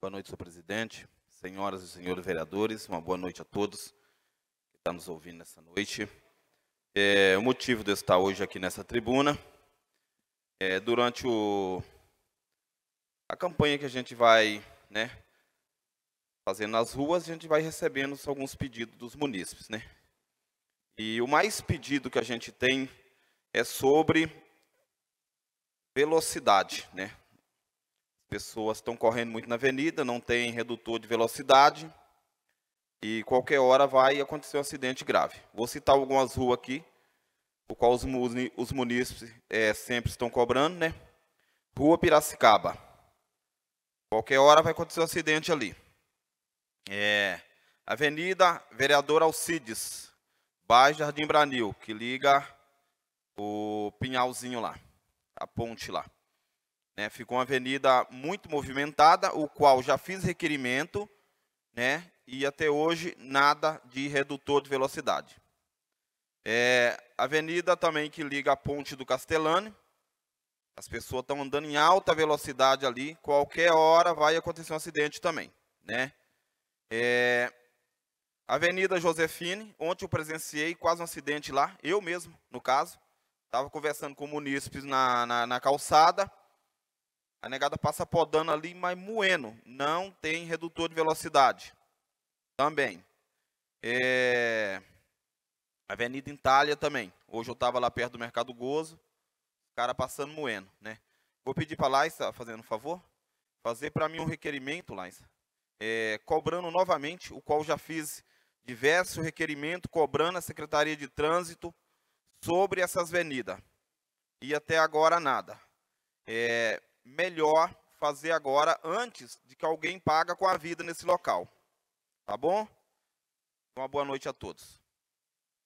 Boa noite, senhor presidente, senhoras e senhores vereadores, uma boa noite a todos que estão nos ouvindo nessa noite. É, o motivo de eu estar hoje aqui nessa tribuna é durante o, a campanha que a gente vai né, fazendo nas ruas, a gente vai recebendo alguns pedidos dos munícipes. Né? E o mais pedido que a gente tem é sobre velocidade, né? Pessoas estão correndo muito na avenida, não tem redutor de velocidade e qualquer hora vai acontecer um acidente grave. Vou citar algumas ruas aqui, o qual os, os munícipes é, sempre estão cobrando, né? Rua Piracicaba. Qualquer hora vai acontecer um acidente ali. É, Avenida Vereador Alcides, bairro Jardim Branil, que liga o Pinhalzinho lá, a ponte lá. Né? Ficou uma avenida muito movimentada, o qual já fiz requerimento, né? e até hoje nada de redutor de velocidade. É, avenida também que liga a ponte do Castelane, as pessoas estão andando em alta velocidade ali, qualquer hora vai acontecer um acidente também. Né? É, Avenida Josefine, ontem eu presenciei quase um acidente lá, eu mesmo, no caso. Estava conversando com munícipes na, na, na calçada, a negada passa podando ali, mas moendo. Não tem redutor de velocidade. Também. É... Avenida Itália também. Hoje eu estava lá perto do Mercado Gozo. Cara passando moendo, né? Vou pedir para a Laissa, fazendo um favor, fazer para mim um requerimento, Laissa. É, cobrando novamente, o qual já fiz diversos requerimentos, cobrando a Secretaria de Trânsito sobre essas avenidas. E até agora nada. É, melhor fazer agora antes de que alguém paga com a vida nesse local. Tá bom? Uma boa noite a todos.